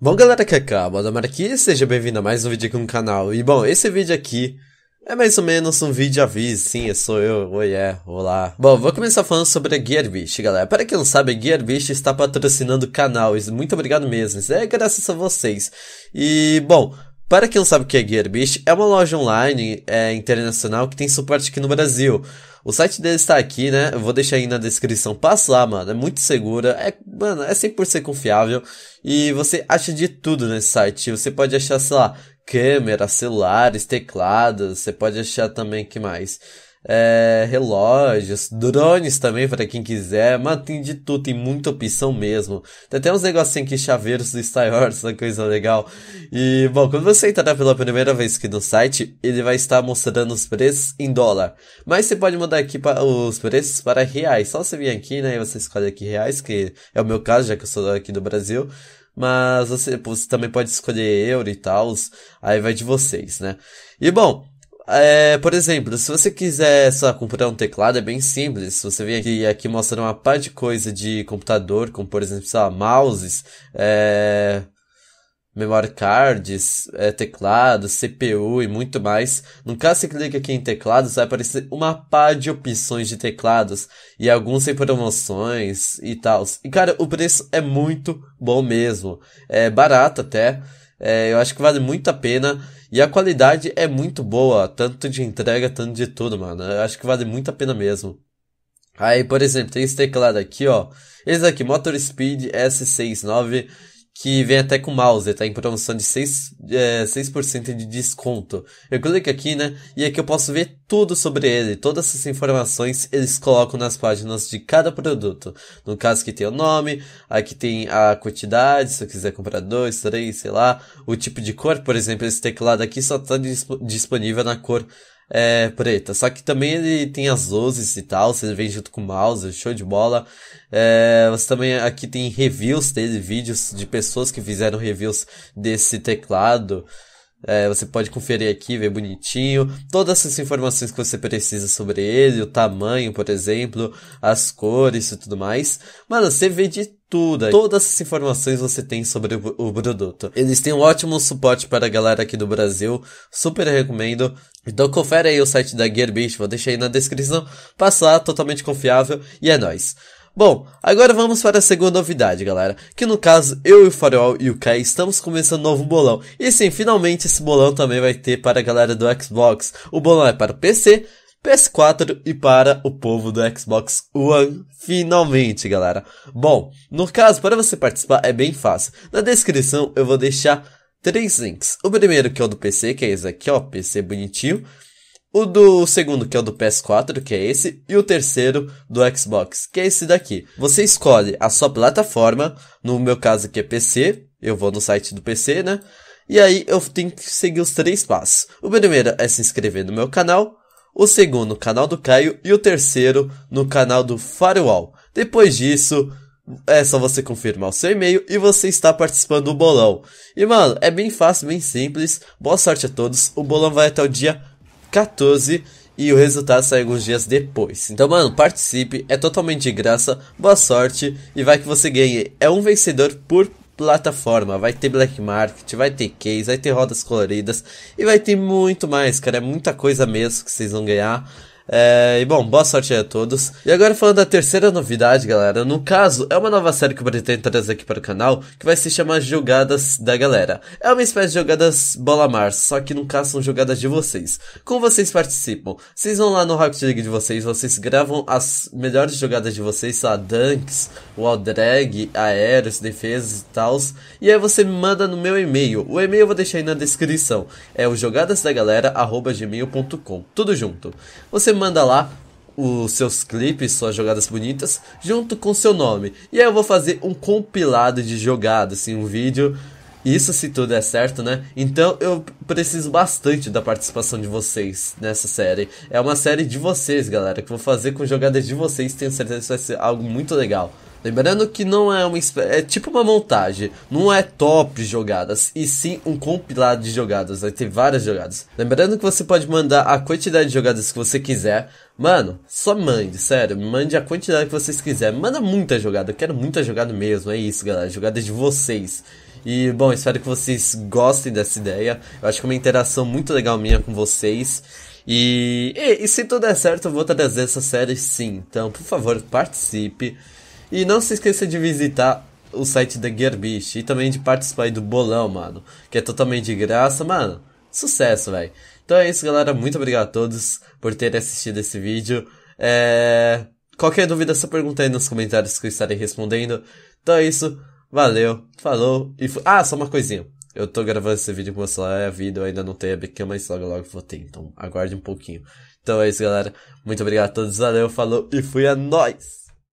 Bom galera que acaba, da aqui, seja bem-vindo a mais um vídeo aqui no canal. E bom, esse vídeo aqui é mais ou menos um vídeo aviso, sim, sou eu, oi é, olá. Bom, vou começar falando sobre a GearBeast, galera. Para quem não sabe, a GearBeast está patrocinando o canal, muito obrigado mesmo, é graças a vocês. E, bom, para quem não sabe o que é GearBeast, é uma loja online é, internacional que tem suporte aqui no Brasil. O site dele está aqui, né? Eu vou deixar aí na descrição. Passa lá, mano. É muito segura. É, mano, é 100% confiável. E você acha de tudo nesse site. Você pode achar, sei lá, câmeras, celulares, teclados. Você pode achar também, que mais? É, relógios, drones também para quem quiser, mas tem de tudo, tem muita opção mesmo. Tem até uns negocinhos aqui, chaveiros do Star Wars, uma coisa legal. E, bom, quando você entrar pela primeira vez aqui no site, ele vai estar mostrando os preços em dólar. Mas você pode mudar aqui para os preços para reais. Só você vir aqui, né, e você escolhe aqui reais, que é o meu caso, já que eu sou aqui do Brasil mas você, você, também pode escolher euro e tal, aí vai de vocês, né? E bom, é, por exemplo, se você quiser só comprar um teclado, é bem simples. Você vem aqui aqui mostra uma par de coisa de computador, como por exemplo, sei mouses, é, memory cards, é, teclados, CPU e muito mais. No caso, você clica aqui em teclados, vai aparecer uma par de opções de teclados e alguns sem promoções e tal. E cara, o preço é muito bom mesmo. É barato até. É, eu acho que vale muito a pena. E a qualidade é muito boa, tanto de entrega, tanto de tudo, mano. Eu acho que vale muito a pena mesmo. Aí, por exemplo, tem esse teclado aqui, ó. Esse aqui, Motor Speed S69 que vem até com mouse, tá em promoção de 6%, é, 6 de desconto. Eu clico aqui, né, e aqui eu posso ver tudo sobre ele, todas essas informações eles colocam nas páginas de cada produto. No caso que tem o nome, aqui tem a quantidade, se eu quiser comprar dois, três, sei lá, o tipo de cor, por exemplo, esse teclado aqui só está disponível na cor é, preta. Só que também ele tem as luzes e tal, você vem junto com o mouse, show de bola. É, você também aqui tem reviews dele, vídeos de pessoas que fizeram reviews desse teclado. É, você pode conferir aqui, ver bonitinho. Todas essas informações que você precisa sobre ele, o tamanho, por exemplo, as cores e tudo mais. Mano, você vê de tudo. Todas essas informações você tem sobre o, o produto. Eles têm um ótimo suporte para a galera aqui do Brasil. Super recomendo. Então confere aí o site da Gearbest, vou deixar aí na descrição. Passa lá, totalmente confiável. E é nóis. Bom, agora vamos para a segunda novidade, galera. Que no caso, eu e o Farol e o Kai estamos começando um novo bolão. E sim, finalmente esse bolão também vai ter para a galera do Xbox. O bolão é para PC, PS4 e para o povo do Xbox One, finalmente, galera. Bom, no caso, para você participar é bem fácil. Na descrição eu vou deixar três links. O primeiro que é o do PC, que é esse aqui, ó, PC bonitinho o do segundo, que é o do PS4, que é esse, e o terceiro do Xbox, que é esse daqui. Você escolhe a sua plataforma, no meu caso aqui é PC, eu vou no site do PC, né? E aí eu tenho que seguir os três passos. O primeiro é se inscrever no meu canal, o segundo no canal do Caio e o terceiro no canal do Firewall. Depois disso, é só você confirmar o seu e-mail e você está participando do bolão. E mano, é bem fácil, bem simples. Boa sorte a todos. O bolão vai até o dia 14 e o resultado sai alguns dias depois. Então, mano, participe, é totalmente de graça, boa sorte e vai que você ganhe. É um vencedor por plataforma, vai ter Black Market, vai ter case, vai ter rodas coloridas e vai ter muito mais, cara, é muita coisa mesmo que vocês vão ganhar. É, e bom, boa sorte aí a todos. E agora falando da terceira novidade, galera. No caso, é uma nova série que eu pretendo trazer aqui para o canal, que vai se chamar Jogadas da Galera. É uma espécie de jogadas bola mar, só que no caso são jogadas de vocês. Como vocês participam? Vocês vão lá no Rocket League de vocês, vocês gravam as melhores jogadas de vocês, lá, dunks, wall drag, aéreos, defesas e tals. E aí você me manda no meu e-mail. O e-mail eu vou deixar aí na descrição. É o jogadasdagalera.gmail.com. Tudo junto. Você manda lá os seus clipes, suas jogadas bonitas, junto com seu nome. E aí eu vou fazer um compilado de jogadas, assim, um vídeo. Isso se tudo é certo, né? Então eu preciso bastante da participação de vocês nessa série. É uma série de vocês, galera, que eu vou fazer com jogadas de vocês. Tenho certeza que vai ser algo muito legal. Lembrando que não é uma é tipo uma montagem, não é top jogadas, e sim um compilado de jogadas, vai ter várias jogadas. Lembrando que você pode mandar a quantidade de jogadas que você quiser. Mano, só mande, sério, mande a quantidade que vocês quiserem. Manda muita jogada, eu quero muita jogada mesmo, é isso, galera, jogadas de vocês. E, bom, espero que vocês gostem dessa ideia. Eu acho que é uma interação muito legal minha com vocês. E, e, e se tudo der certo, eu vou trazer essa série sim. Então, por favor, participe. E não se esqueça de visitar o site da Gearbeast e também de participar do bolão, mano. Que é totalmente de graça, mano. Sucesso, velho. Então é isso, galera. Muito obrigado a todos por terem assistido esse vídeo. É... Qualquer dúvida, só pergunta aí nos comentários que eu estarei respondendo. Então é isso. Valeu, falou e fu... Ah, só uma coisinha. Eu tô gravando esse vídeo com o celular, a vida eu ainda não tenho a BQ, mas logo logo vou ter, então aguarde um pouquinho. Então é isso, galera. Muito obrigado a todos, valeu, falou e fui a nós!